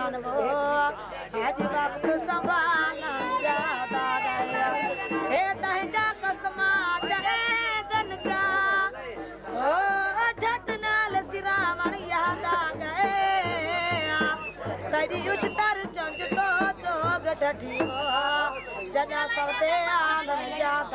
हनवो आज वक्त संभाल ज़्यादा गया हे तह जा कसमा चढ़े जन जा ओ झट नाल सिरावण याद गए तड़ी उछतर चंज तो जोग डठियो जना सौदे आलन याद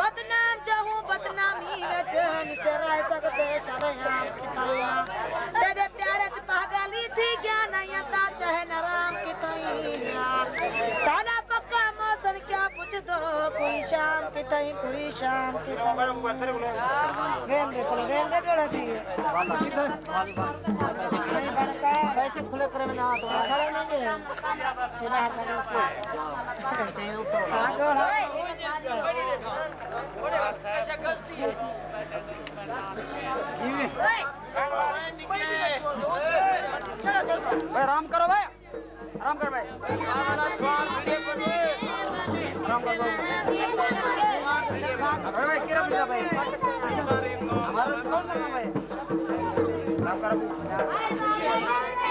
बदनाम चाहूँ बदनामी विच निसे रह सकदे शरयाम किथैया तेरे प्यारे च पागली थी ज्ञान यता चाहे नराम किथैया साला पक्का मौसम क्या पूछ दो? कोई शाम किथै कोई शाम किथै well coal well they Doda दी नहीं पैसे खुले करे में ना तो खड़े नहीं है। तेरा हाथ लगा चाहिए हाँ डोड़ा भाई आराम करो भाई। आराम कर भाई। आराम कर। भाई भाई किरा भाई। हमारा कौन करना भाई आराम करो।